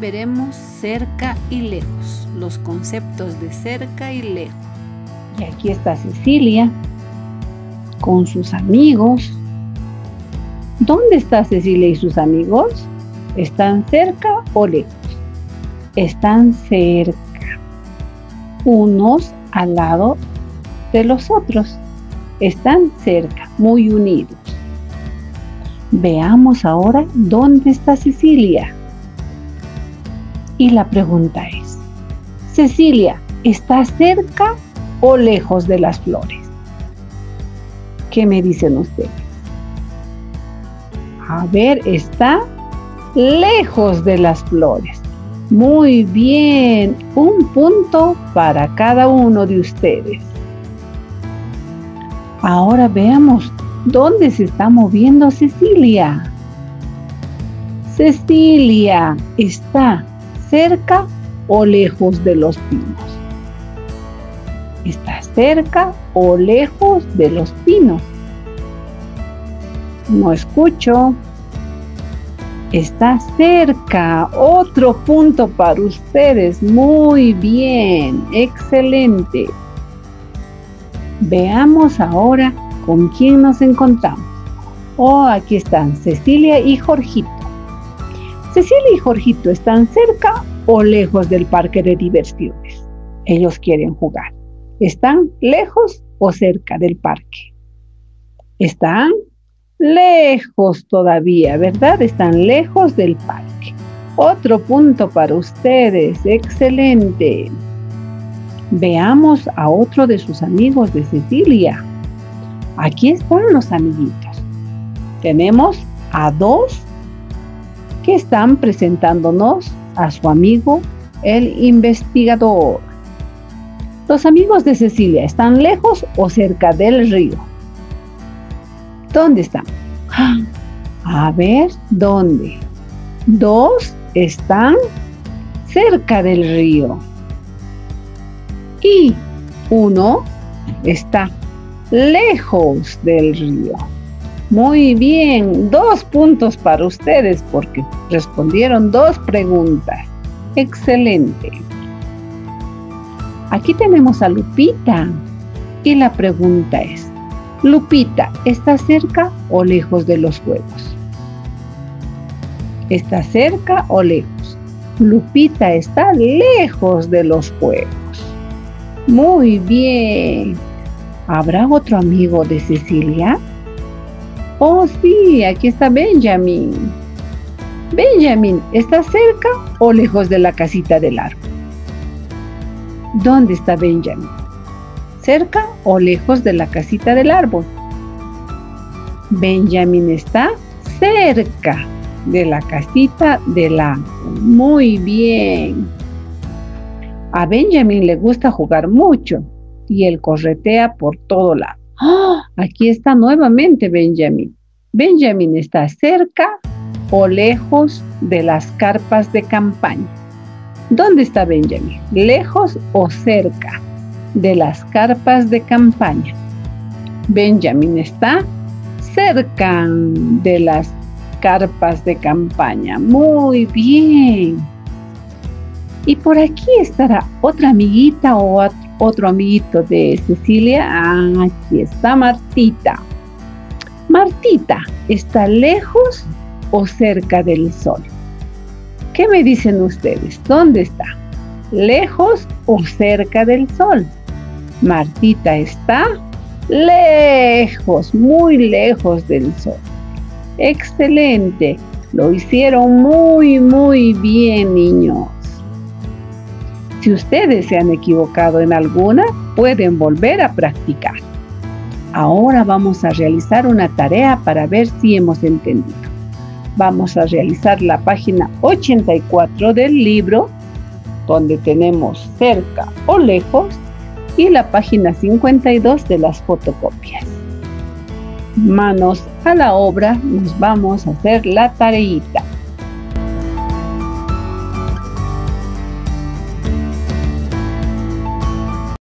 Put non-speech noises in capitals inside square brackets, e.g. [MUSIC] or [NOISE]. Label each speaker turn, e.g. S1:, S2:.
S1: veremos cerca y lejos, los conceptos de cerca y lejos.
S2: Y aquí está Cecilia con sus amigos. ¿Dónde está Cecilia y sus amigos? ¿Están cerca o lejos? Están cerca, unos al lado de los otros. Están cerca, muy unidos. Veamos ahora dónde está Cecilia. Y la pregunta es, Cecilia, ¿está cerca o lejos de las flores? ¿Qué me dicen ustedes? A ver, está lejos de las flores. Muy bien, un punto para cada uno de ustedes. Ahora veamos dónde se está moviendo Cecilia. Cecilia está cerca o lejos de los pinos. ¿Está cerca o lejos de los pinos? No escucho. Está cerca. Otro punto para ustedes. Muy bien. Excelente. Veamos ahora con quién nos encontramos. Oh, aquí están Cecilia y Jorgito. Cecilia y Jorgito están cerca o lejos del parque de diversiones. Ellos quieren jugar. ¿Están lejos o cerca del parque? Están lejos todavía, ¿verdad? Están lejos del parque. Otro punto para ustedes. Excelente. Veamos a otro de sus amigos de Cecilia. Aquí están los amiguitos. Tenemos a dos que están presentándonos a su amigo, el investigador. Los amigos de Cecilia están lejos o cerca del río. ¿Dónde están? [GASPS] A ver, ¿dónde? Dos están cerca del río. Y uno está lejos del río. Muy bien, dos puntos para ustedes porque respondieron dos preguntas. Excelente. Aquí tenemos a Lupita y la pregunta es, Lupita, ¿está cerca o lejos de los juegos? ¿Está cerca o lejos? Lupita está lejos de los juegos. Muy bien. ¿Habrá otro amigo de Cecilia? Oh, sí, aquí está Benjamin. Benjamin, ¿está cerca o lejos de la casita del árbol? ¿Dónde está Benjamin? ¿Cerca o lejos de la casita del árbol? Benjamin está cerca de la casita del árbol. Muy bien. A Benjamin le gusta jugar mucho y él corretea por todo lado. ¡Ah! Aquí está nuevamente Benjamin. Benjamin está cerca o lejos de las carpas de campaña. ¿Dónde está Benjamin? ¿Lejos o cerca de las carpas de campaña? Benjamin está cerca de las carpas de campaña. Muy bien. Y por aquí estará otra amiguita o otro amiguito de Cecilia. Ah, aquí está Martita. Martita, ¿está lejos o cerca del sol? ¿Qué me dicen ustedes? ¿Dónde está? ¿Lejos o cerca del sol? Martita está lejos, muy lejos del sol. Excelente. Lo hicieron muy, muy bien, niños. Si ustedes se han equivocado en alguna, pueden volver a practicar. Ahora vamos a realizar una tarea para ver si hemos entendido. Vamos a realizar la página 84 del libro, donde tenemos cerca o lejos, y la página 52 de las fotocopias. Manos a la obra, nos vamos a hacer la tareita.